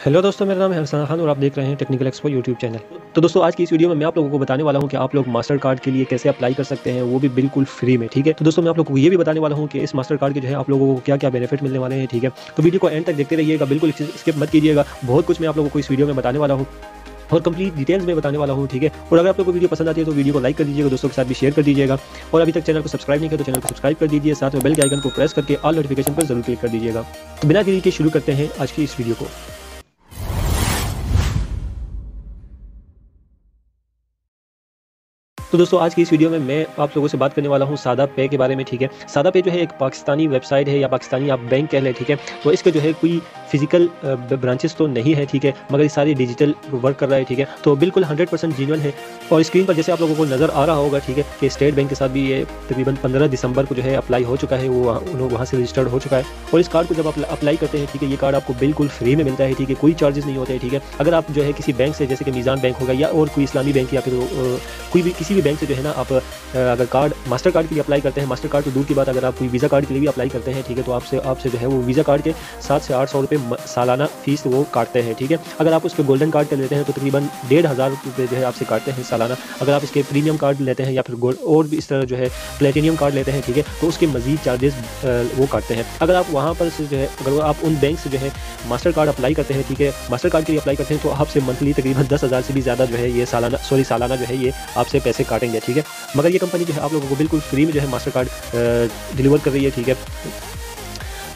Hello दोस्तों, मेरा नाम है हरसान खान और आप देख रहे हैं टेक्निकल एक्सपो यूट्यूब चैनल तो दोस्तों, आज की इस वीडियो में मैं आप लोगों को बताने वाला हूँ कि आप लोग मास्टर कार्ड के लिए कैसे अप्लाई कर सकते हैं, वो भी बिल्कुल फ्री में, ठीक है? तो दोस्तों, मैं आप लोगों को ये भी बताने वाला हूँ कि इस मास्टर कार्ड के जो है, आप लोगों को क्या क्या बेनिफिट मिलने वाले हैं, ठीक है? तो वीडियो को एंड तक देखते रहिएगा, बिल्कुल स्किप मत कीजिएगा। बहुत कुछ मैं आप लोगों को इस वीडियो में बताने वाला हूँ और कंप्लीट डिटेल्स में बताने वाला हूँ, ठीक है? और अगर आप लोग को वीडियो पसंद आती है तो वीडियो को लाइक कर दीजिएगा, दोस्तों के साथ भी शेयर कर दीजिएगा। और अभी तक चैनल को सब्सक्राइब नहीं किया तो चैनल को सब्सक्राइब कर दीजिए। साथ में बेल के आइकन को प्रेस करके ऑल नोटिफिकेशन पर ज़रूर क्लिक कर दीजिएगा। तो बिना देरी के शुरू करते हैं आज की इस वीडियो को। तो दोस्तों, आज की इस वीडियो में मैं आप लोगों से बात करने वाला हूँ सादा पे के बारे में, ठीक है? सादा पे जो है एक पाकिस्तानी वेबसाइट है या पाकिस्तानी आप बैंक कह लें, ठीक है? तो इसके जो है कोई फ़िज़िकल ब्रांचेस तो नहीं है, ठीक है? मगर ये सारी डिजिटल वर्क कर रहा है, ठीक है? तो बिल्कुल हंड्रेड परसेंट जीवन है। और स्क्रीन पर जैसे आप लोगों को नज़र आ रहा होगा, ठीक है, कि स्टेट बैंक के साथ भी ये तकरीबन पंद्रह दिसंबर को जो है अप्लाई हो चुका है, वो वहाँ से रजिस्टर्ड हो चुका है। और इस कार्ड को जब आप अप्लाई करते हैं, ठीक है, ये कार्ड आपको बिल्कुल फ्री में मिलता है, ठीक है? कोई चार्जेस नहीं होते हैं ठीक है? अगर आप जो है किसी बैंक से, जैसे कि मीज़ान बैंक होगा या और कोई इस्लामी बैंक या फिर कोई भी किसी भी बैंक से जो है ना आप अगर कार्ड मास्टर कार्ड के लिए अप्लाई करते हैं मास्टर कार्ड तो दूर की बात अगर आप कोई वीज़ा कार्ड के लिए भी अप्लाई करते हैं, ठीक है तो आपसे आपसे जो है वो वीज़ा कार्ड के सात से आठ सौ रुपये सालाना फ़ीस वो काटते हैं, ठीक है। अगर आप उसके गोल्डन कार्ड का लेते हैं तो तकरीबन डेढ़ हज़ार रुपये जो है आपसे काटते हैं सालाना। अगर आप इसके प्रीमियम कार्ड लेते हैं या फिर और भी इस तरह जो है प्लेटिनियम कार्ड लेते हैं, ठीक है तो उसके मजीद चार्जेस वो काटते हैं। अगर आप वहाँ पर जो है, अगर आप उन बैंक से जो है मास्टर कार्ड अप्लाई करते हैं, ठीक है मास्टर कार्ड के लिए अप्लाई करते हैं तो आपसे मंथली तकरीबन दस हज़ार से भी ज़्यादा जो है ये सालाना सॉरी सालाना जो है ये आपसे पैसे काटेंगे, ठीक है? मगर ये कंपनी जो है, आप लोगों को बिल्कुल फ्री में जो है मास्टर कार्ड डिलीवर कर रही है, ठीक है?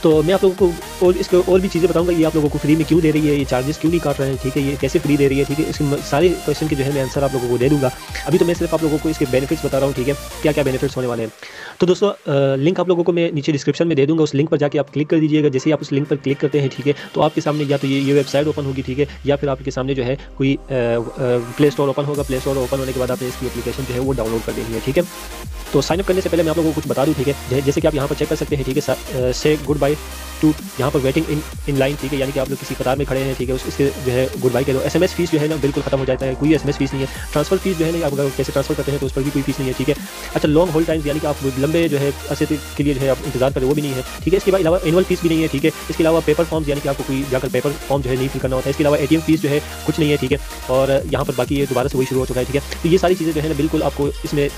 तो मैं आप लोगों को और इसको और भी चीज़ें बताऊँगा, ये आप लोगों को फ्री में क्यों दे रही है, ये चार्जेस क्यों नहीं काट रहे हैं, ठीक है, ये कैसे फ्री दे रही है, ठीक है, इसके सारे क्वेश्चन के जो है मैं आंसर आप लोगों को दे दूँगा। अभी तो मैं सिर्फ़ आप लोगों को इसके बेनिफिट्स बता रहा हूँ, ठीक है क्या क्या बेनिफिट्स होने वाले हैं। तो दोस्तों लिंक आप लोगों को मैं नीचे डिस्क्रिप्शन में दे दूँगा, उस लिंक पर जाकर आप क्लिक कर दीजिएगा। जैसे ही आप उस लिंक पर क्लिक करते हैं, ठीक है तो आपके सामने या तो ये ये वेबसाइट ओपन होगी, ठीक है, या फिर आपके सामने जो है कोई प्ले स्टोर ओपन होगा। प्ले स्टोर ओपन होने के बाद आपने इसकी एप्लीकेशन जो है वो डाउनलोड कर देनी है, ठीक है। तो साइनअप करने से पहले मैं आप लोगों को कुछ बता दूँ, ठीक है जैसे कि आप यहाँ पर चेक कर सकते हैं, ठीक है, से गुड बाय life टू यहाँ पर वेटिंग इन इन लाइन ठीक है? यानी कि आप लोग किसी कतार में खड़े हैं, ठीक है? उसके जो है गुड बाई के दो। एस फ़ीस जो है ना, बिल्कुल खत्म हो जाता है। कोई एसएमएस फ़ीस नहीं है। ट्रांसफ़र फ़ीस जो है ना, आप कैसे ट्रांसफ़र करते हैं तो उस पर भी कोई फ़ीस नहीं है, ठीक है? अच्छा लॉन्ग होल्ड टाइम्स यानी कि आप लंबे जो है असे के लिए जो है, आप इंतज़ार करें वो भी नहीं है, ठीक है? इसके अलावा एनुअल फ़ीस भी नहीं है, ठीक है? इसके अलावा पेपर फॉर्म्स यानी कि आपको कोई जाकर पेपर फॉर्म जो है, नहीं फिल करना होता है। इसके अलावा एटीएम फ़ीस जो है, कुछ नहीं है, ठीक है? और यहाँ पर बाकी ये दोबारा से वही शुरू हो चुका है, ठीक है? तो ये सारी चीज़ें जो है ना, बिल्कुल आपको इसमें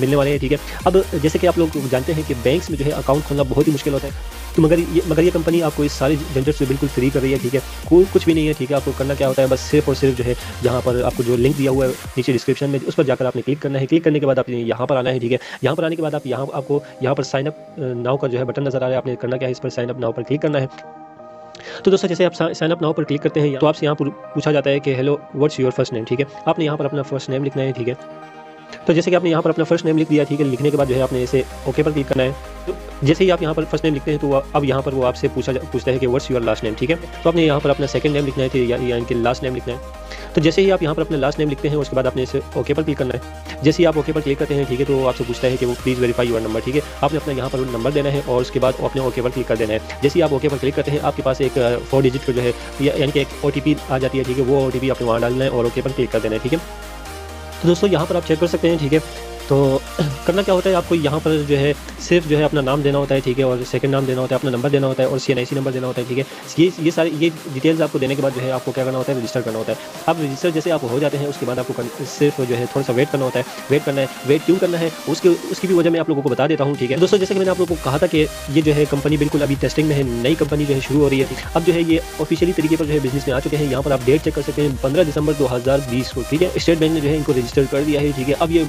मिलने वाले हैं, ठीक है? अब जैसे कि आप लोग जानते हैं कि बैंक्स में जो है अकाउंट खोलना बहुत ही मुश्किल होता है। तो मगर ये, मगर ये कंपनी आपको इस सारी झंझट से बिल्कुल फ्री कर रही है, ठीक है? कोई कुछ भी नहीं है, ठीक है? आपको करना क्या होता है? बस सिर्फ़ और सिर्फ़ जो है, जहाँ पर आपको जो लिंक दिया हुआ है, नीचे डिस्क्रिप्शन में, उस पर जाकर आपने क्लिक करना है। क्लिक करने के बाद आपने यहाँ पर आना है, ठीक है? यहाँ पर आने के बाद आप यहाँ, आपको यहाँ पर साइनअप नाव का जो है बटन नज़र आ रहा है। आपने करना क्या है? इस पर साइनअप नाव पर क्लिक करना है। तो दोस्तों, जैसे आप साइन अप नाउ पर क्लिक करते हैं तो आपसे यहाँ पूछा जाता है कि hello what's your first name ठीक है? आपने यहाँ पर अपना फ़र्स्ट नेम लिखना है, ठीक है? तो जैसे कि आपने यहाँ पर अपना फ़र्स्ट नेम लिख दिया, ठीक है, लिखने के बाद जो है आपने इसे ओके पर क्लिक करना है। तो जैसे ही आप यहाँ पर फ़र्स्ट नेम लिखते हैं तो अब यहाँ पर वो आपसे पूछा पूछता है कि व्हाट्स योर लास्ट नेम ठीक है? तो आपने यहाँ पर अपना सेकंड नेम लिखना है यानी कि लास्ट नेम लिखना है। तो जैसे ही आप यहाँ पर अपना लास्ट नेम लिखते हैं, उसके बाद आपने इसे ओके पर क्लिक करना है। जैसे ही आप ओके पर क्लिक करते हैं, ठीक है तो आपसे पूछता है कि वो प्लीज़ वेरीफाई योर नंबर ठीक है। आपने अपना यहाँ पर नंबर देना है और उसके बाद अपने ओके पर क्लिक कर देना है। जैसे ही आप ओके पर क्लिक करते हैं, आपके पास एक फोर डिजिट का जो है यानी कि एक ओ आ जाती है, ठीक है, वो ओ टी आपने वहाँ डालना है और ओके पर क्लिक कर देना है, ठीक है। तो दोस्तों यहाँ पर आप चेक कर सकते हैं ठीक है? तो करना क्या होता है, आपको यहाँ पर जो है, सिर्फ़ जो है अपना नाम देना होता है, ठीक है, और सेकंड नाम देना होता है, अपना नंबर देना होता है, और सी एन आई सी नंबर देना होता है, ठीक है। ये ये सारी, ये डिटेल्स आपको देने के बाद जो है, आपको क्या करना होता है रजिस्टर करना होता है। अब रजिस्टर जैसे आप हो जाते हैं, उसके बाद आपको सिर्फ़ जो है थोड़ा सा वेट करना होता है। वेट करना है वेट क्यों करना है, उसके, उसकी भी वजह मैं आप लोगों को बता देता हूँ, ठीक है। दोस्तों, जैसे कि मैंने आप लोगों को कहा था कि ये जो है कंपनी बिल्कुल अभी टेस्टिंग में है, नई कंपनी जो है शुरू हो रही है। अब जो है ये ऑफिशियली तरीके पर जो है बिज़नेस में आ चुके हैं, यहाँ पर आप डेट चेक कर सकते हैं, पंद्रह दिसंबर दो को, ठीक है। स्टेट बैंक ने जो है इनको रजिस्टर कर दिया है, ठीक है। अब ये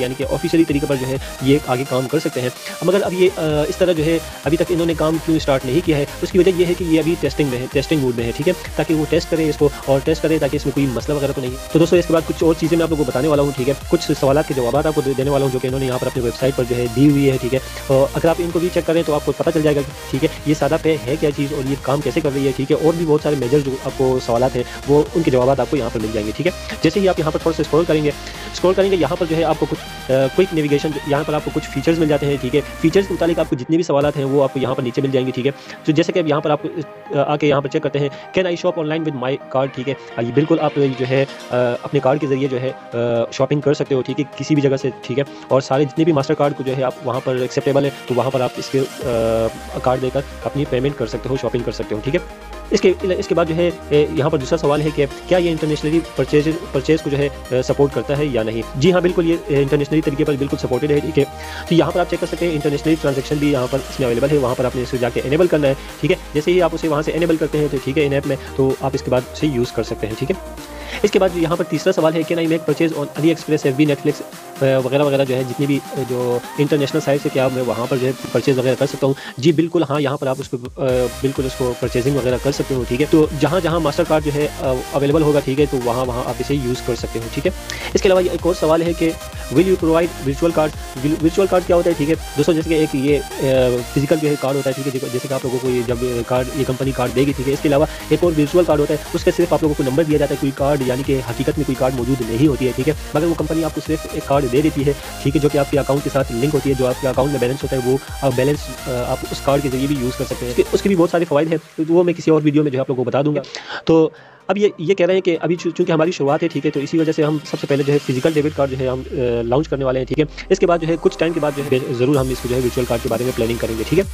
यानी कि ऑफिशियली तरीके पर जो है ये आगे काम कर सकते हैं। मगर अब ये इस तरह जो है अभी तक इन्होंने काम क्यों स्टार्ट नहीं किया है, उसकी वजह यह है कि ये अभी टेस्टिंग में है टेस्टिंग मूड में है, ठीक है? ताकि वो टेस्ट करें इसको और टेस्ट करें ताकि इसमें कोई मसला वगैरह तो नहीं तो दोस्तों, इसके बाद कुछ और चीज़ें मैं आप लोगों को बताने वाला हूँ, ठीक है? कुछ सवाल के जवाब आपको देने वाला हूँ जो कि इन्होंने यहाँ पर अपनी वेबसाइट पर जो है दी हुई है, ठीक है? और अगर आप इनको भी चेक करें तो आपको पता चल जाएगा ठीक है, ये सादा पे है क्या चीज़ और ये काम कैसे कर रही है, ठीक है? और भी बहुत सारे मेजर जो आपको सवाल हैं, वो उनके जवाब आपको यहाँ पर मिल जाएँगे, ठीक है? जैसे ही आप यहाँ पर थोड़ा सा स्क्रॉल करेंगे स्क्रॉल करेंगे, यहाँ पर जो है आपको कुछ क्विक नेविगेशन यहाँ पर आपको कुछ फीचर्स मिल जाते हैं, ठीक है? फीचर्स के मुताबिक आपको जितने भी सवाल हैं, वो आपको यहाँ पर नीचे मिल जाएँगे, ठीक है? तो जैसे कि अब यहाँ पर आप आके यहाँ पर चेक करते हैं can I shop online with my card ठीक है? ये बिल्कुल आप जो है अपने कार्ड के ज़रिए जो है शॉपिंग कर सकते हो, ठीक है? किसी भी जगह से, ठीक है? और सारे जितने भी मास्टर कार्ड को जो है आप वहाँ पर एक्सेप्टेबल है तो वहाँ पर आप इसके कार्ड देकर अपनी पेमेंट कर सकते हो शॉपिंग कर सकते हो, ठीक है? इसके इसके बाद जो है यहाँ पर दूसरा सवाल है कि क्या ये इंटरनेशनली परचेज परचेज को जो है सपोर्ट करता है या नहीं? जी हाँ बिल्कुल, ये इंटरनेशनली तरीके पर बिल्कुल सपोर्टेड है, ठीक है। तो यहाँ पर आप चेक कर सकते हैं इंटरनेशनली ट्रांजेक्शन भी यहाँ पर इसमें अवेलेबल है, वहाँ पर आपने इसे जाकर एनेबल करना है, ठीक है। जैसे ही आप उसे वहाँ से एनेबल करते हैं तो ठीक है, इन ऐप में तो आप इसके बाद से यूज़ कर सकते हैं, ठीक है। इसके बाद यहाँ पर तीसरा सवाल है कि ना make purchase on AliExpress F B Netflix वगैरह वगैरह जो है, जितनी भी जो इंटरनेशनल साइट से क्या मैं वहाँ पर जो है परचेज़ वगैरह कर सकता हूँ? जी, बिल्कुल हाँ यहाँ पर आप उसको बिल्कुल उसको परचेजिंग वगैरह कर सकते हो, ठीक है? तो जहाँ जहाँ मास्टर कार्ड जो है अवेलेबल होगा, ठीक है तो वहाँ वहाँ आप इसे यूज़ कर सकते हो, ठीक है? इसके अलावा एक और सवाल है कि will you provide virtual card virtual card क्या होता है, ठीक है? दोस्तों, जैसे कि एक ये फ़िज़िकल जो है कार्ड होता है, ठीक है? जैसे कि आप लोगों को ये जब कार्ड ये कंपनी कार्ड देगी, ठीक है? इसके अलावा एक और वर्चुअल कार्ड होता है, उसका सिर्फ़ आप लोगों को नंबर दिया जाता है, कोई कार्ड यानी कि हकीकत में कोई कार्ड मौजूद नहीं होती है, ठीक है? मगर वो कंपनी आपको सिर्फ़ एक कार्ड दे देती है। ठीक है, जो कि आपके अकाउंट के साथ लिंक होती है, जो आपके अकाउंट में बैलेंस होता है, वो आप बैलेंस आप उस कार्ड के ज़रिए भी यूज़ कर सकते हैं। उसके भी बहुत सारे फ़ायदे हैं तो वो मैं किसी और वीडियो में जो है आप लोगों को बता दूँगा। तो अब ये ये कह रहे हैं कि अभी चूँकि हमारी शुरुआत है, ठीक है तो इसी वजह से हम सबसे पहले जो है फ़िज़िकल डेबिट कार्ड जो है हम लॉन्च करने वाले हैं, ठीक है। इसके बाद जो है कुछ टाइम के बाद जो है, ज़रूर हम इसको जो है वर्चुअल कार्ड के बारे में प्लानिंग करेंगे, ठीक है।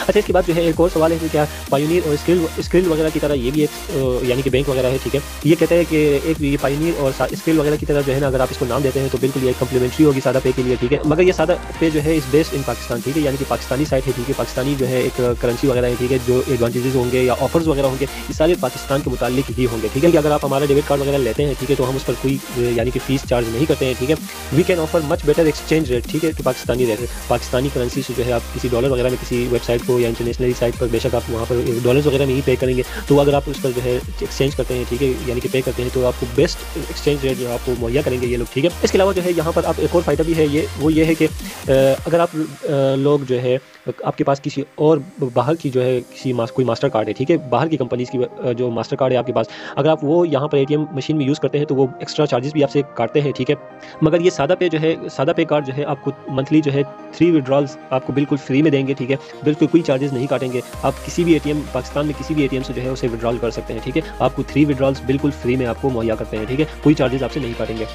अच्छा इसके बाद जो है एक और सवाल है कि क्या पायोनियर और स्किल स्किल वगैरह की तरह ये भी एक यानी कि बैंक वगैरह है, ठीक है? ये कहते हैं कि एक ये पायोनियर और स्किल वगैरह की तरह जो है ना, अगर आप इसको नाम देते हैं तो बिल्कुल ये कम्प्लीमेंट्री होगी सादा पे के लिए, ठीक है? मगर ये सादा पे जो है, इस बेस्ड इन पाकिस्तान ठीक है? यानी कि पाकिस्तानी साइट है, ठीक है? पाकिस्तानी जो है एक करेंसी वगैरह है, ठीक है? जो एडवांटेजेस होंगे या ऑफर्स वगैरह होंगे, ये सारे पाकिस्तान के मुतालिक ही होंगे, ठीक है? कि अगर आप हमारा डेबिट कार्ड वगैरह लेते हैं, ठीक है? तो हम उस पर कोई यानी कि फ़ीस चार्ज नहीं करते हैं, ठीक है? We can offer much better exchange rate ठीक है? तो पाकिस्तानी रेट पाकिस्तानी करेंसी से जो है आप किसी डॉलर वगैरह में किसी वेबसाइट को या इंटरनेशनल साइट पर बेशक आप वहाँ पर डॉलर्स वगैरह में ही पे करेंगे तो अगर आप उस पर जो है एक्सचेंज करते हैं ठीक है यानी कि पे करते हैं तो आपको बेस्ट एक्सचेंज रेट जो है आपको मुहैया करेंगे ये लोग ठीक है। इसके अलावा जो है यहाँ पर आप एक और फ़ायदा भी है ये वो ये है कि अगर आप लोग जो है आपके पास किसी और बाहर की जो है किसी मास, कोई मास्टर कार्ड है ठीक है बाहर की कंपनीज़ की जो मास्टर कार्ड है आपके पास अगर आप वो यहाँ पर एटीएम मशीन में यूज़ करते हैं तो वो एक्स्ट्रा चार्जेस भी आपसे काटते हैं ठीक है। मगर ये सादा पे जो है सादा पे कार्ड जो है आपको मंथली जो है थ्री विड्रॉल्स आपको बिल्कुल फ्री में देंगे ठीक है। बिल्कुल चार्जेस नहीं काटेंगे। आप किसी भी एटीएम पाकिस्तान में किसी भी एटीएम से जो है उसे विड्रॉल कर सकते हैं, ठीक है? आपको थ्री विड्रॉल्स बिल्कुल फ्री में आपको मुहैया करते हैं, ठीक है? कोई चार्जेस आपसे नहीं काटेंगे।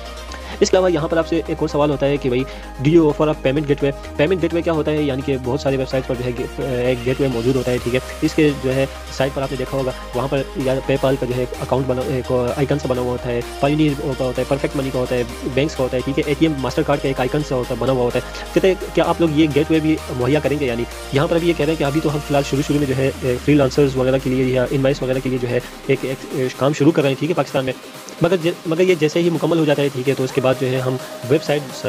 इसके अलावा यहाँ पर आपसे एक और सवाल होता है कि भाई do you offer of payment gateway payment gateway क्या होता है? यानी कि बहुत सारी वेबसाइट पर जो है एक गेटवे मौजूद होता है, ठीक है? इसके जो है साइट पर आपने देखा होगा, वहाँ पर या पेपाल का जो है अकाउंट बना, एक आइकन से बना हुआ होता है पाइनियर का होता है परफेक्ट मनी का होता है बैंक्स का होता है, ठीक है? ए मास्टर कार्ड का एक आइकन से होता है बना हुआ होता है। कहते हैं, क्या आप लोग ये गेट वे भी मुहैया करेंगे यानी यहाँ पर अभी ये कह रहे हैं कि अभी तो हम फ़िलहाल शुरू शुरू में जो है फ्री वगैरह के लिए या इनवाइस वगैरह के लिए जो है एक काम शुरू कर रहे हैं, ठीक है, पाकिस्तान में? मगर मगर ये जैसे ही मुकम्मल हो जाता है, ठीक है तो उसके बाद जो है हम वेबसाइट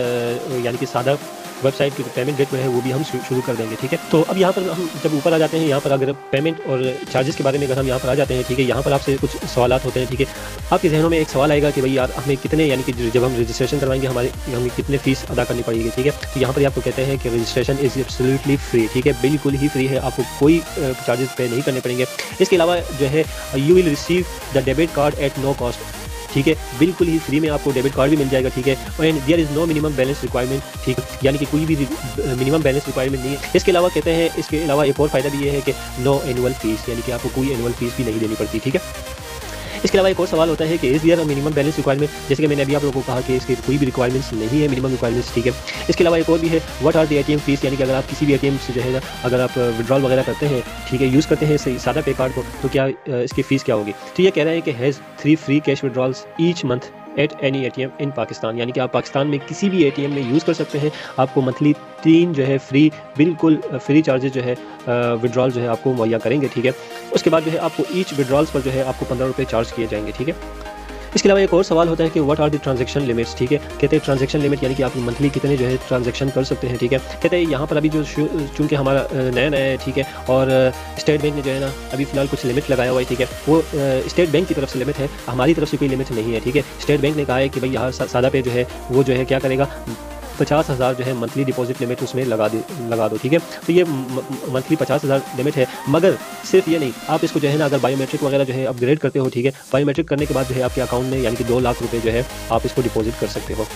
यानी कि सादा वेबसाइट की पेमेंट गेट में है, वो भी हम शुरू कर देंगे, ठीक है? तो अब यहाँ पर हम जब ऊपर आ जाते हैं, यहाँ पर अगर पेमेंट और चार्जेस के बारे में अगर हम यहाँ पर आ जाते हैं, ठीक है, यहाँ पर आपसे कुछ सवाल होते हैं, ठीक है? आपके जहनों में एक सवाल आएगा कि भाई यार, हमें कितने, यानी कि जब हम रजिस्ट्रेशन करवाएँगे, हमारे, हमें कितने फ़ीस अदा करनी पड़ेगी, ठीक है? तो यहाँ पर आपको कहते हैं कि रजिस्ट्रेशन इज़ एब्सोल्युटली फ्री ठीक है? बिल्कुल ही फ्री है, आपको कोई चार्जेस पे नहीं करने पड़ेंगे। इसके अलावा जो है you will receive the debit card at no cost ठीक है? बिल्कुल ही फ्री में आपको डेबिट कार्ड भी मिल जाएगा, ठीक है? And there is no minimum balance requirement ठीक यानी कि कोई भी मिनिमम बैलेंस रिक्वायरमेंट नहीं है। इसके अलावा कहते हैं, इसके अलावा एक और फ़ायदा भी ये है कि नो एनुअल फ़ीस यानी कि आपको कोई एनुअल फ़ीस भी नहीं देनी पड़ती, ठीक है? इसके अलावा एक और सवाल होता है कि इस ईयर मिनिमम बैलेंस रिक्वायरमेंट जैसे कि मैंने अभी आप लोगों को कहा कि इसके कोई भी रिक्वायरमेंट्स नहीं है मिनिमम रिक्वायरमेंट्स ठीक है। इसके अलावा एक और भी है what are the ATM fees यानी कि अगर आप किसी भी एटीएम से जो है, अगर आप विड्रॉल वगैरह करते हैं, ठीक है यूज़ करते हैं सादा पे कार्ड को तो क्या इसकी फ़ीस क्या होगी? तो ये कह रहे हैं कि has three free cash withdrawals each month at any ATM in Pakistan यानी कि आप पाकिस्तान में किसी भी एटीएम में यूज़ कर सकते हैं। आपको मंथली तीन जो है फ्री बिल्कुल फ्री चार्जेज जो है विड्रॉल जो है आपको मुहैया करेंगे, ठीक है? उसके बाद जो है आपको ईच विड्रॉल्स पर जो है आपको पंद्रह रुपये चार्ज किए जाएँगे, ठीक है? इसके अलावा एक और सवाल होता है कि what are the transaction limits ठीक है? कहते हैं ट्रांजेक्शन लिमिट यानी कि आप मंथली कितने जो है ट्रांजेक्शन कर सकते हैं, ठीक है? कहते हैं यहाँ पर अभी जो चूँकि हमारा नया नया है, ठीक है? और स्टेट बैंक ने जो है ना अभी फ़िलहाल कुछ लिमिट लगाया हुआ है, ठीक है? वो स्टेट बैंक की तरफ़ से लिमिट है, हमारी तरफ़ से कोई लिमिट नहीं है, ठीक है? स्टेट बैंक ने कहा है कि भाई यहाँ सादा पे जो है, वो जो है क्या करेगा? पचास हज़ार जो है मंथली डिपॉजिट लिमिट उसमें लगा दे, लगा दो, ठीक है? तो ये मंथली पचास हज़ार लिमिट है। मगर सिर्फ़ ये नहीं, आप इसको जो है ना, अगर बायोमेट्रिक वगैरह जो है अपग्रेड करते हो, ठीक है? बायोमेट्रिक करने के बाद जो है आपके अकाउंट में यानी कि दो लाख रुपये जो है आप इसको डिपॉजिट कर सकते हो।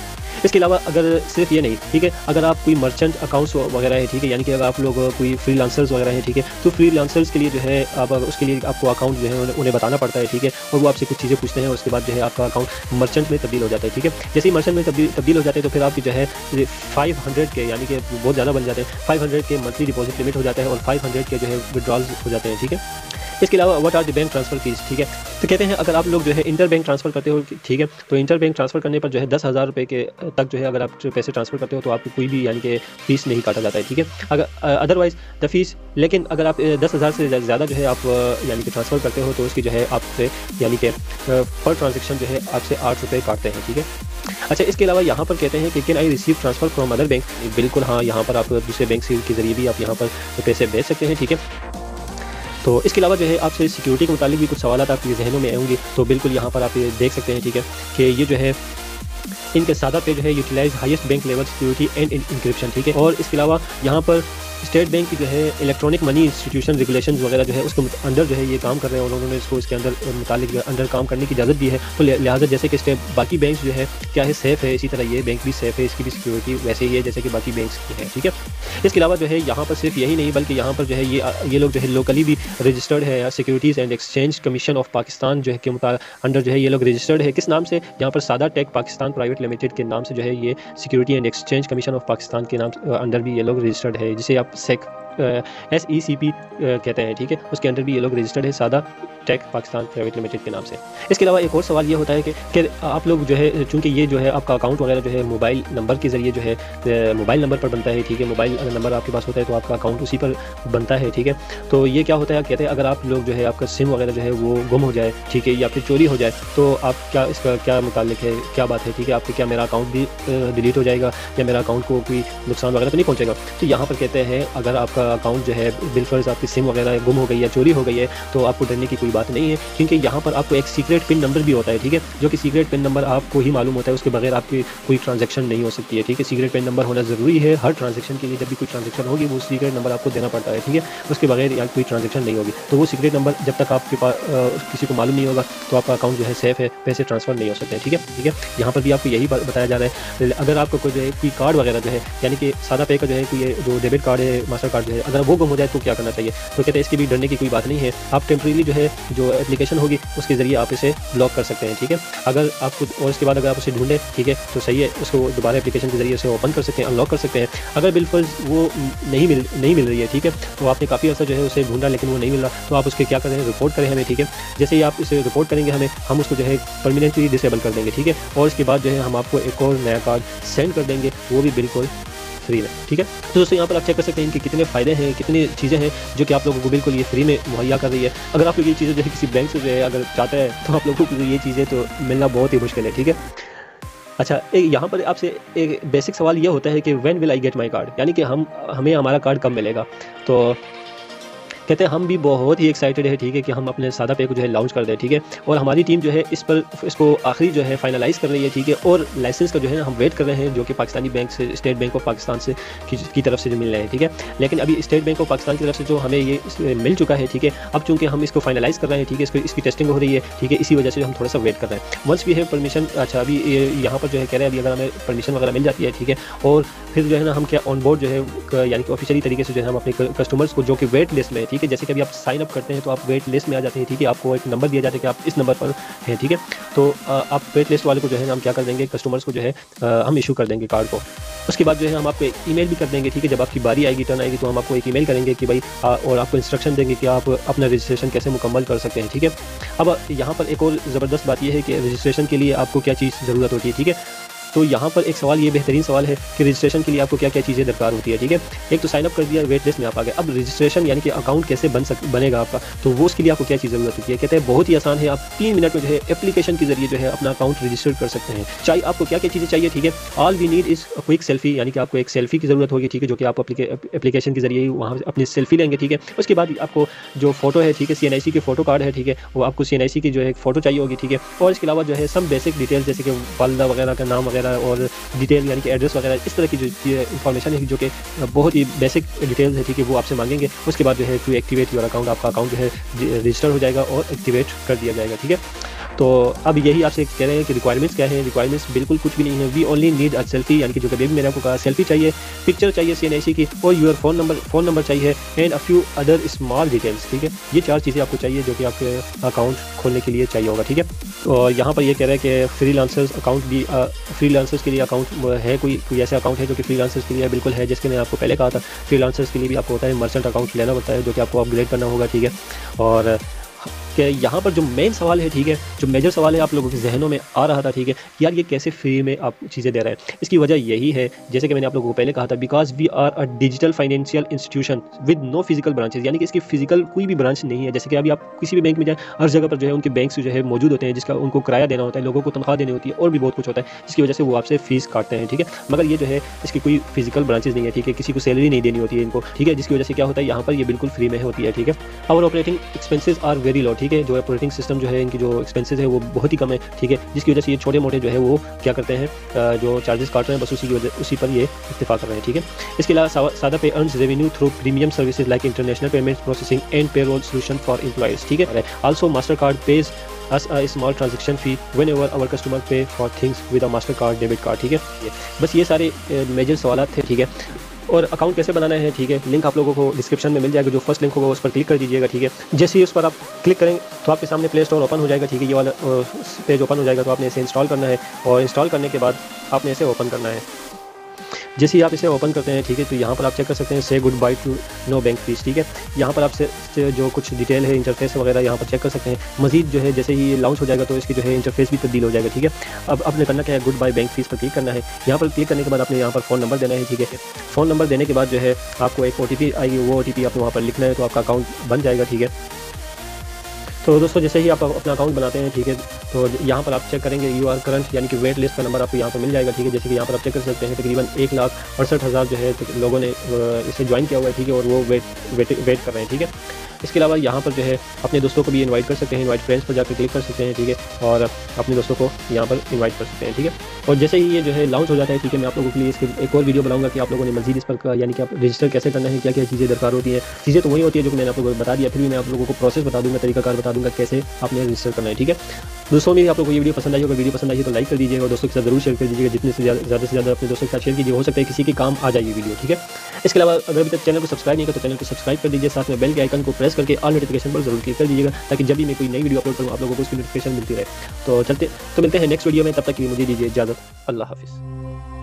इसके अलावा अगर सिर्फ़ ये नहीं, ठीक है? अगर आप कोई मर्चेंट अकाउंट्स वगैरह है, ठीक है? यानी कि अगर आप लोग कोई फ्री वगैरह है, ठीक है? तो फ्री के लिए जो है आप, उसके लिए आपको अकाउंट जो है उन्हें बताना पड़ता है, ठीक है? और वो आपसे कुछ चीज़ें पूछते हैं, उसके बाद जो है आपका अकाउंट मर्चेंट में तब्दील हो जाता है, ठीक है? जैसे ही मर्चेंट में तब्दील हो जाते हैं तो फिर आपकी जो है फाइव हंड्रेड के, यानी कि बहुत ज़्यादा बन जाते हैं। फाइव हंड्रेड के मंथली डिपॉजिट लिमिट हो जाता है और फाइव हंड्रेड के जो है विड्रॉल्स हो जाते हैं, ठीक है? इसके अलावा what are the bank transfer fees ठीक है? तो कहते हैं, अगर आप लोग जो है इंटर बैंक ट्रांसफ़र करते हो, ठीक है? तो इंटर बैंक ट्रांसफ़र करने पर जो है दस हज़ार रुपये के तक जो है अगर आप पैसे ट्रांसफ़र करते हो तो आपको कोई भी यानी कि फ़ीस नहीं काटा जाता है, ठीक है? अगर अदरवाइज़ द फ़ीस लेकिन अगर आप दस हज़ार से ज़्यादा जो है आप यानी कि ट्रांसफ़र करते हो तो उसकी जो है आपसे यानी कि पर ट्रांजेक्शन जो है आपसे आठ रुपये काटते हैं, ठीक है? अच्छा इसके अलावा यहाँ पर कहते हैं कि can I receive transfer from other bank बिल्कुल हाँ यहाँ पर आप दूसरे बैंक के ज़रिए भी आप यहाँ पर पैसे भेज सकते हैं, ठीक है? तो इसके अलावा जो है, आपसे सिक्योरिटी के मुतालिक भी कुछ सवाल आपके जहनों में आएँगे तो बिल्कुल यहाँ पर आप ये देख सकते हैं, ठीक है, कि ये जो है, इनके सादा पे जो है utilise highest bank level security and encryption ठीक है, और इसके अलावा यहाँ पर स्टेट बैंक की जो है इलेक्ट्रॉनिक मनी इंस्टीट्यूशन रेगुलेशन वगैरह जो है, उसके अंदर जो है ये काम कर रहे हैं और उन्होंने इसको इसके अंदर मुतालिक अंडर काम करने की इजाज़त दी है। तो लिहाजा जैसे कि स्टेट बाकी बैंक जो है, क्या है सेफ़ है? इसी तरह ये बैंक भी सेफ़ है, इसकी भी सिक्योरिटी वैसे ही है, जैसे कि बाकी बैंक की है, ठीक है? इसके अलावा जो है, यहाँ पर सिर्फ़ यही नहीं, बल्कि यहाँ पर जो है ये ये लोग जो है लोकली भी रजिस्टर्ड है Securities and Exchange Commission of Pakistan जो है, के अंडर जो है ये लोग रजिस्टर्ड है। किस नाम से? यहाँ पर सादा टेक पाकिस्तान प्राइवेट लिमिटेड के नाम से जो है ये Security and Exchange Commission of Pakistan के नाम अंडर भी ये लोग रजिस्टर्ड है, जिसे आप सेक एस ई सी पी कहते हैं ठीक है? उसके अंदर भी ये लोग रजिस्टर्ड है सादा टेक पाकिस्तान प्राइवेट लिमिटेड के नाम से। इसके अलावा एक और सवाल ये होता है कि, कि आप लोग जो है चूँकि ये जो है आपका अकाउंट वगैरह जो है मोबाइल नंबर के ज़रिए जो है मोबाइल नंबर पर बनता है ठीक है? मोबाइल नंबर आपके पास होता है तो आपका अकाउंट उसी पर बनता है ठीक है? तो ये क्या होता है कहते हैं अगर आप लोग जो है आपका सिम वगैरह जो है वो गुम हो जाए ठीक है? या फिर चोरी हो जाए तो आप क्या इसका क्या मुतालिक है क्या बात है ठीक है? आपके क्या मेरा अकाउंट भी डिलीट हो जाएगा या मेरा अकाउंट को कोई नुकसान वगैरह तो नहीं पहुँचेगा? तो यहाँ पर कहते हैं अगर आपका अकाउंट जो है बिलफर्ज आपकी सिम वगैरह गुम हो गई या चोरी हो गई है तो आपको डरने की कोई बात नहीं है। क्योंकि यहाँ पर आपको एक सीक्रेट पिन नंबर भी होता है, ठीक है? जो कि सीक्रेट पिन नंबर आपको ही मालूम होता है, उसके बगैर आपकी कोई ट्रांजेक्शन नहीं हो सकती है, ठीक है? सीक्रेट पिन नंबर होना ज़रूरी है, हर ट्रांजेक्शन के लिए जब भी कोई ट्रांजेक्शन होगी, वो सीक्रेट नंबर आपको देना पड़ता है, ठीक है? उसके बगैर या कोई ट्रांजेक्शन नहीं होगी। तो वो सीक्रेट नंबर जब तक आपके पास किसी को मालूम नहीं होगा तो आपका अकाउंट जो है सेफ़ है, पैसे ट्रांसफ़र नहीं हो सकते, ठीक है? ठीक है? यहाँ पर भी आपको यही बताया जा रहा है। अगर आपको कोई जो है, कोई कार्ड वगैरह जो है, यानी कि सादा पे का जो है, कोई जो डेबिट कार्ड है मास्टर कार्ड जो है। अगर वो गुम हो जाए तो क्या करना चाहिए? तो कहते हैं इसकी भी डरने की कोई बात नहीं है। आप टेम्प्रेरी जो है, जो एप्लीकेशन होगी, उसके ज़रिए आप इसे ब्लॉक कर सकते हैं, ठीक है? अगर आप कुछ और इसके बाद अगर आप उसे ढूंढें, ठीक है तो सही है, उसको दोबारा एप्लीकेशन के ज़रिए उसे ओपन कर सकते हैं अनलॉक कर सकते हैं। अगर बिल्कुल वो नहीं मिल नहीं मिल रही है, ठीक है तो आपने काफ़ी अर्सा जो है उसे ढूंढा, लेकिन वो नहीं मिल रहा तो आप उसके क्या करें रिपोर्ट करें हमें, ठीक है? जैसे ही आप इसे रिपोर्ट करेंगे हमें, हम उसको जो है परमानेंटली डिसेबल कर देंगे, ठीक है? और इसके बाद जो है हम आपको एक और नया कार्ड सेंड कर देंगे, वो भी बिल्कुल फ्री में, ठीक है? तो दोस्तों, यहाँ पर आप चेक कर सकते हैं कि कितने फ़ायदे हैं, कितनी चीज़ें हैं जो कि आप लोगों को बिल्कुल ये फ्री में मुहैया कर रही है। अगर आप लोग ये चीज़ें जो है किसी बैंक से जो है अगर चाहते हैं तो आप लोगों को ये चीज़ें तो मिलना बहुत ही मुश्किल है, ठीक है? अच्छा एक यहाँ पर आपसे एक बेसिक सवाल ये होता है कि when will I get my card यानी कि हम, हमें हमारा कार्ड कब मिलेगा? तो कहते हैं हम भी बहुत ही एक्साइटेड है ठीक है कि हम अपने सादा पे को जो है लॉन्च कर दें ठीक है? और हमारी टीम जो है इस पर इसको आखिरी जो है फाइनलाइज कर रही है ठीक है? और लाइसेंस का जो है हम वेट कर रहे हैं जो कि पाकिस्तानी बैंक से स्टेट बैंक ऑफ़ पाकिस्तान से की, तरफ़ से जो मिल रहे हैं ठीक है? लेकिन अभी स्टेट बैंक ऑफ़ पाकिस्तान की तरफ़ से जो हमें ये मिल चुका है ठीक है? अब चूँकि हम इसको फाइनलाइज कर रहे हैं ठीक है इसको इसकी टेस्टिंग हो रही है ठीक है इसी वजह से हम थोड़ा सा वेट कर रहे हैं। वंस भी है परमिशन अच्छा अभी यहाँ पर जो है कह रहे हैं अभी अगर हमें परमिशन वगैरह मिल जाती है ठीक है? और फिर जो है ना हम क्या ऑन बोर्ड जो है यानी कि ऑफिशियली तरीके से जो है हम अपने कस्टमर्स को जो कि वेट लिस्ट में ठीक है जैसे कि अभी आप साइन अप करते हैं तो आप वेट लिस्ट में आ जाते हैं, ठीक है? आपको एक नंबर दिया जाता है कि आप इस नंबर पर हैं, ठीक है? तो आप वेट लिस्ट वाले को जो है हम क्या कर देंगे? कस्टमर्स को जो है हम इशू कर देंगे कार्ड को। उसके बाद जो है, हम आपको ईमेल भी कर देंगे, ठीक है? जब आपकी बारी आएगी टर्न आएगी तो हम आपको एक ईमेल करेंगे कि भाई और आपको इंस्ट्रक्शन देंगे कि आप अपना रजिस्ट्रेशन कैसे मुकम्मल कर सकते हैं, ठीक है? अब यहाँ पर एक और ज़बरदस्त बात यह है कि रजिस्ट्रेशन के लिए आपको क्या चीज़ ज़रूरत होती है, ठीक है? तो यहाँ पर एक सवाल, ये बेहतरीन सवाल है कि रजिस्ट्रेशन के लिए आपको क्या क्या चीज़ें दरकार होती है, ठीक है? एक तो साइन अप कर दिया वेट लिस्ट में आप आ गए। अब रजिस्ट्रेशन यानी कि अकाउंट कैसे बन सक, बनेगा आपका? तो वो उसके लिए आपको क्या चीज़ ज़रूरत होती है? कहते हैं, बहुत ही आसान है, आप तीन मिनट में जो है एप्लीकेशन के ज़रिए जो है अपना अकाउंट रजिस्टर कर सकते हैं। चाहे आपको क्या क्या चीज़ें चाहिए, ठीक है? All we need is quick selfie यानी कि आपको एक सेल्फी की ज़रूरत होगी, ठीक है? जो कि आप एप्लीकेशन के ज़रिए वहाँ अपनी सेल्फी लेंगे, ठीक है? उसके बाद आपको जो फ़ोटो है, ठीक है सीएनआईसी के फ़ोटो कार्ड है, ठीक है? वो आपको सीएनआईसी की जो है फ़ोटो चाहिए होगी, ठीक है? और इसके अलावा जो है सब बेसिक डिटेल्स जैसे कि वालदा वगैरह का नाम वगैरह और डिटेल यानी कि एड्रेस वगैरह, इस तरह की जो इन्फॉर्मेशन है जो कि बहुत ही बेसिक डिटेल्स है, ठीक है, वो आपसे मांगेंगे। उसके बाद जो है टू एक्टिवेट योर अकाउंट आपका अकाउंट जो है रजिस्टर हो जाएगा और एक्टिवेट कर दिया जाएगा, ठीक है? तो अब यही आपसे कह रहे हैं कि रिक्वायरमेंट्स क्या है? रिक्वायरमेंट्स बिल्कुल कुछ भी नहीं है। We only need a selfie यानी कि जो कि मैंने आपको कहा सेल्फी चाहिए पिक्चर चाहिए सी की, और your phone number phone number चाहिए and a few other small details ठीक है? ये चार चीज़ें आपको चाहिए जो कि आपके अकाउंट खोलने के लिए चाहिए होगा, ठीक है? और यहाँ पर ये कह रहा है कि फ्री अकाउंट भी फ्री के लिए अकाउंट है कोई कोई ऐसा अकाउंट है जो कि फ्री के लिए बिल्कुल है, जिसके मैंने आपको पहले कहा था फ्री के लिए भी आपको होता है मर्चेंट अकाउंट लेना पड़ता है, जो कि आपको अपग्रेड करना होगा, ठीक है? और कि यहाँ पर जो मेन सवाल है, ठीक है, जो मेजर सवाल है आप लोगों के जहनों में आ रहा था, ठीक है कि यार ये कैसे फ्री में आप चीज़ें दे रहे हैं? इसकी वजह यही है, जैसे कि मैंने आप लोगों को पहले कहा था because we are a digital financial institution with no physical branches यानी कि इसकी फ़िज़िकल कोई भी ब्रांच नहीं है। जैसे कि अभी आप किसी भी बैंक में जाए, हर जगह पर जो है उनके बैंक जो है मौजूद होते हैं, जिसका उनको किराया देना होता है, लोगों को तनख्वाह देनी होती है, और भी बहुत कुछ होता है, जिसकी वजह से वो आपसे फ़ीस काटते हैं, ठीक है। मगर ये जो है, इसकी कोई फ़िज़िकल ब्रांचेज नहीं है, ठीक है, किसी को सैलरी नहीं देनी होती है इनको, ठीक है, जिसकी वजह से क्या होता है, यहाँ पर ये बिल्कुल फ्री में होती है, ठीक है। और operating expenses are very low ठीक है, जो ऑपरेटिंग सिस्टम जो है, इनकी जो एक्सपेंसेस है, वो बहुत ही कम है, ठीक है? जिसकी वजह से ये छोटे मोटे जो है, वो क्या करते हैं जो चार्जेस काट रहे हैं, बस उसी की वजह, उसी पर ये इतफा कर रहे हैं, ठीक है? इसके अलावा SadaPay earn revenue through premium services like international payment processing and payroll solution for employees ठीक है? Also Mastercard pays us a small transaction whenever our customer pay for things with a master card debit card, ठीक है? बस ये सारे major सवाल थे, ठीक है? और अकाउंट कैसे बनाना है, ठीक है? लिंक आप लोगों को डिस्क्रिप्शन में मिल जाएगा, जो फ़र्स्ट लिंक होगा उस पर क्लिक कर दीजिएगा, ठीक है? जैसे ही उस पर आप क्लिक करें तो आपके सामने प्ले स्टोर ओपन हो जाएगा, ठीक है? ये वाला पेज ओपन हो जाएगा तो आपने इसे इंस्टॉल करना है और इंस्टॉल करने के बाद आपने इसे ओपन करना है। जैसे ही आप इसे ओपन करते हैं, ठीक है तो यहाँ पर आप चेक कर सकते हैं say goodbye to no bank fees ठीक है? यहाँ पर आपसे जो कुछ डिटेल है इंटरफेस वगैरह यहाँ पर चेक कर सकते हैं। मजीद जो है, जैसे ही लॉन्च हो जाएगा तो इसकी जो है इंटरफेस भी तब्दील हो जाएगा, ठीक है? अब आपने करना क्या है गुड बाई बैंक फ़ीस पर क्लिक करना है। यहाँ पर क्लिक करने के बाद आपने यहाँ पर फ़ोन नंबर देना है, ठीक है? फ़ोन नंबर देने के बाद जो है, आपको एक ओटीपी आएगी वो ओ टी आपको वहाँ पर लिखना है तो आपका अकाउंट बन जाएगा, ठीक है? तो दोस्तों, जैसे ही आप अपना अकाउंट बनाते हैं, ठीक है तो यहाँ पर आप चेक करेंगे यू आर करंट यानी कि वेट लिस्ट का नंबर आपको यहाँ पर मिल जाएगा, ठीक है, जैसे कि यहाँ पर आप चेक कर सकते हैं, तकरीबन एक लाख अड़सठ हज़ार जो है तो लोगों ने इसे ज्वाइन किया हुआ है, ठीक है, और वो वेट वेट वेट कर रहे हैं, ठीक है। इसके अलावा यहाँ पर जो है, अपने दोस्तों को भी इनवाइट कर सकते हैं इनवाइट फ्रेंड्स पर जाकर क्लिक कर सकते हैं, ठीक है, और अपने दोस्तों को यहाँ पर इनवाइट कर सकते हैं, ठीक है। और जैसे ही ये जो है लॉन्च हो जाता है, ठीक है, मैं आप लोगों के लिए इसके एक और वीडियो बनाऊँगा कि आप लोगों ने मजीद इस पर यानी कि आप रजिस्टर कैसे करना है क्या क्या चीज़ें दरकार होती है। चीज़ें तो वही होती है जो मैंने आप लोगों को बता दिया, फिर भी मैं आप लोगों को प्रोसेस बता दूँगा तरीका बता दूँगा कैसे, आपने रजिस्टर करना है, ठीक है? दोस्तों में आप लोगों को ये वीडियो पसंद आई होगा। वीडियो पसंद आई तो लाइक कर दीजिएगा और दोस्तों के साथ ज़रूर शेयर कर दीजिएगा। जितने से ज़्यादा से ज़्यादा अपने दोस्तों के साथ शेयर कीजिए, हो सकता है किसी के काम आ जाएगी वीडियो, ठीक है? इसके अलावा अगर अभी तक चैनल को सब्सक्राइब नहीं किया तो चैनल को सब्सक्राइब कर दीजिए, साथ में बेल के आइकन को प्रेस करके ऑल नोटिफिकेशन पर ज़रूर क्लिक कर दीजिएगा, ताकि जब भी मैं कोई नई वीडियो अपलोड करूँ, आप लोगों को उसकी नोटिफिकेशन मिलती रहे। तो चलते तो मिलते हैं नेक्स्ट वीडियो में, तब तक मुझे दीजिए इजाज़त। अल्लाह हाफिज़।